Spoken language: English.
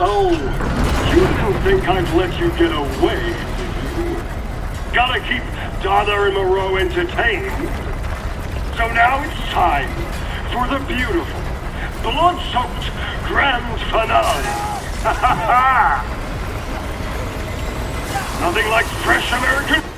Oh, you didn't think I'd let you get away, did you? Gotta keep Donna and Moreau entertained. So now it's time for the beautiful, blood-soaked grand finale. Ha ha ha! Nothing like fresh American